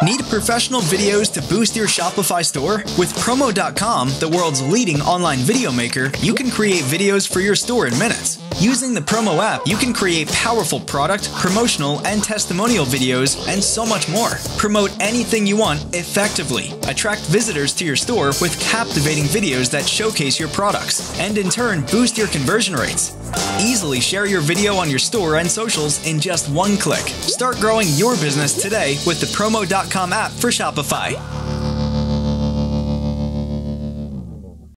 Need professional videos to boost your Shopify store? With Promo.com, the world's leading online video maker, you can create videos for your store in minutes. Using the Promo app, you can create powerful product, promotional, and testimonial videos, and so much more. Promote anything you want effectively. Attract visitors to your store with captivating videos that showcase your products, and in turn, boost your conversion rates. Easily share your video on your store and socials in just one click. Start growing your business today with the Promo.com app for Shopify.